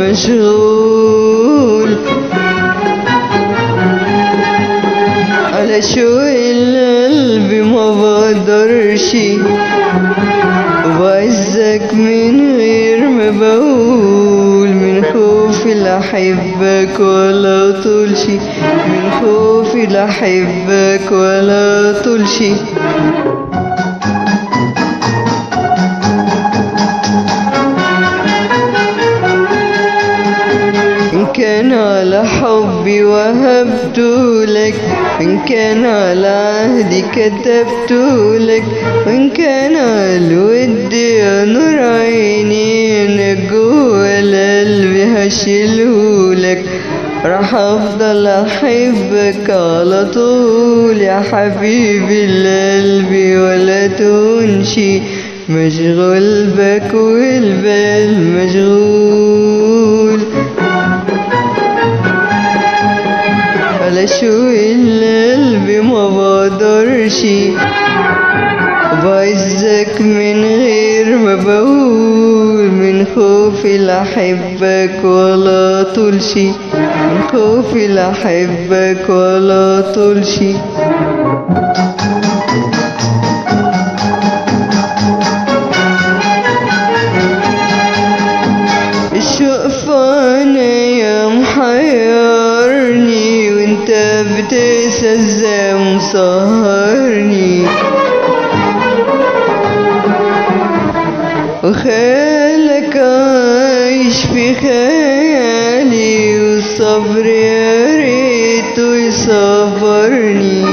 مشغول على شوق القلب ما بقدرش وبعزك من غير ما بقول. من خوفي لا أحبك ولا طولش من خوفي لا أحبك ولا طولش. حبي وهبته لك إن كان على عهدي كتبته لك وإن كان على الود يا نور عيني أنا جوا القلب هشيله لك راح أفضل أحبك على طول يا حبيبي القلب ولا تنشي. مشغول بك والبال مشغول. شوق القلب ما بقدرش بعزك من غير ما بقول من خوفي لا احبك ولا طولش من خوفي لا احبك ولا طولش بتنسى إزاي مسهرني وخيالك عايش في خيالي والصبر يا ريته يصبرني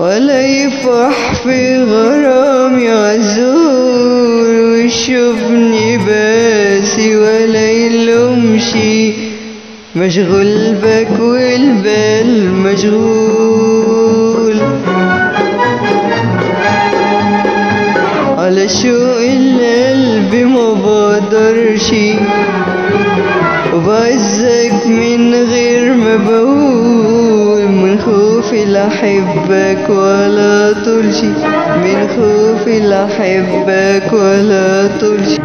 ولا يفرح في غرامي عزور ويشوفني باسي ولا يلومشي مشغول بك والبال مشغول. على شوق القلب ما بقدرش وبعزك من غير ما بقول. من خوفي لا أحبك ولا طولش من خوفي لا أحبك ولا طولش